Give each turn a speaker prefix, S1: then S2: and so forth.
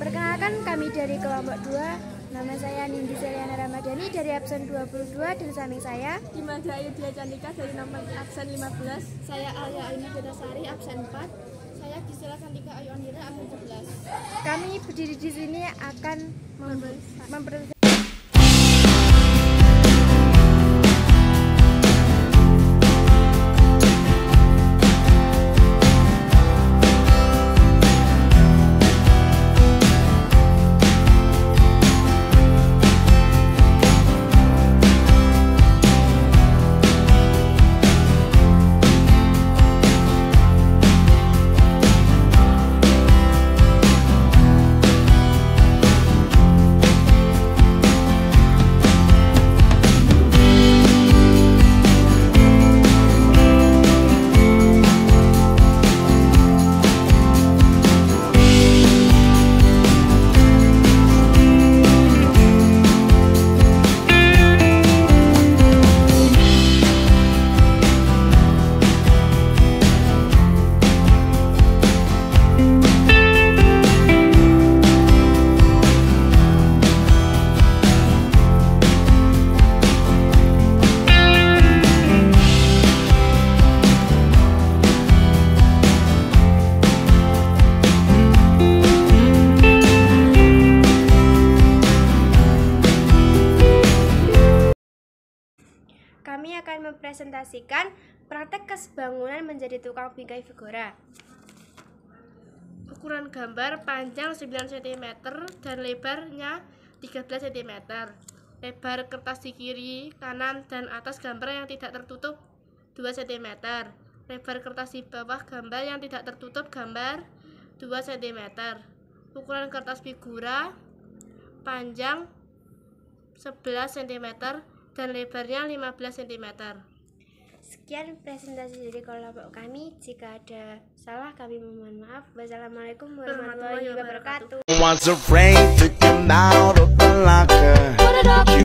S1: Perkenalkan kami dari kelompok 2 Nama saya Nindi Seliana Ramadhani dari absen 22 dan samping saya.
S2: Dimada Ayu Dia Cantika dari nomor absen 15
S3: Saya Alia Aini Sari absen 4 Saya Gisela Santika Ayu Andira absen 11
S1: Kami berdiri di sini akan mempresentasikan Kami akan mempresentasikan praktek kesebangunan menjadi tukang bingkai figura.
S2: Ukuran gambar panjang 9 cm dan lebarnya 13 cm Lebar kertas di kiri, kanan, dan atas gambar yang tidak tertutup 2 cm Lebar kertas di bawah gambar yang tidak tertutup gambar 2 cm Ukuran kertas figura panjang 11 cm dan lebarnya 15 cm
S1: Sekian presentasi dari kelompok kami. Jika ada salah kami mohon maaf. Wassalamualaikum warahmatullahi wabarakatuh.